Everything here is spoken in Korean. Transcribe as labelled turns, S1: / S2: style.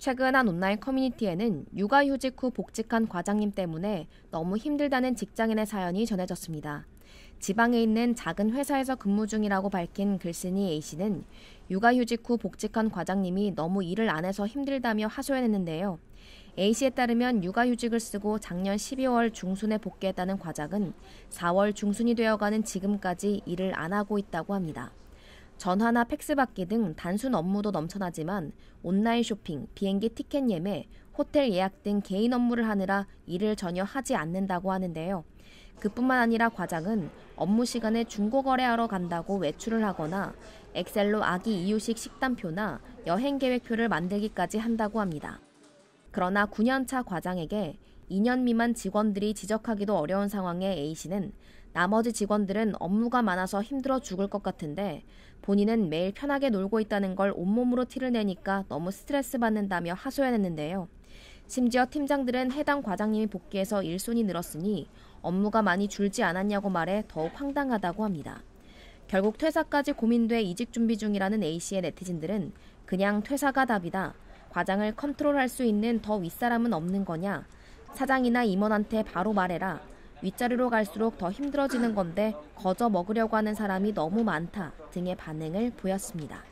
S1: 최근 한 온라인 커뮤니티에는 육아휴직 후 복직한 과장님 때문에 너무 힘들다는 직장인의 사연이 전해졌습니다. 지방에 있는 작은 회사에서 근무 중이라고 밝힌 글쓴이 A씨는 육아휴직 후 복직한 과장님이 너무 일을 안 해서 힘들다며 하소연했는데요. A씨에 따르면 육아휴직을 쓰고 작년 12월 중순에 복귀했다는 과장은 4월 중순이 되어가는 지금까지 일을 안 하고 있다고 합니다. 전화나 팩스 받기 등 단순 업무도 넘쳐나지만 온라인 쇼핑, 비행기 티켓 예매, 호텔 예약 등 개인 업무를 하느라 일을 전혀 하지 않는다고 하는데요. 그뿐만 아니라 과장은 업무 시간에 중고 거래하러 간다고 외출을 하거나 엑셀로 아기 이유식 식단표나 여행 계획표를 만들기까지 한다고 합니다. 그러나 9년차 과장에게 2년 미만 직원들이 지적하기도 어려운 상황에 A씨는 나머지 직원들은 업무가 많아서 힘들어 죽을 것 같은데 본인은 매일 편하게 놀고 있다는 걸 온몸으로 티를 내니까 너무 스트레스 받는다며 하소연했는데요. 심지어 팀장들은 해당 과장님이 복귀해서 일손이 늘었으니 업무가 많이 줄지 않았냐고 말해 더욱 황당하다고 합니다. 결국 퇴사까지 고민돼 이직 준비 중이라는 A씨의 네티즌들은 그냥 퇴사가 답이다. 과장을 컨트롤할 수 있는 더 윗사람은 없는 거냐? 사장이나 임원한테 바로 말해라. 윗자리로 갈수록 더 힘들어지는 건데 거저 먹으려고 하는 사람이 너무 많다 등의 반응을 보였습니다.